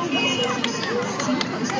温馨提示请口罩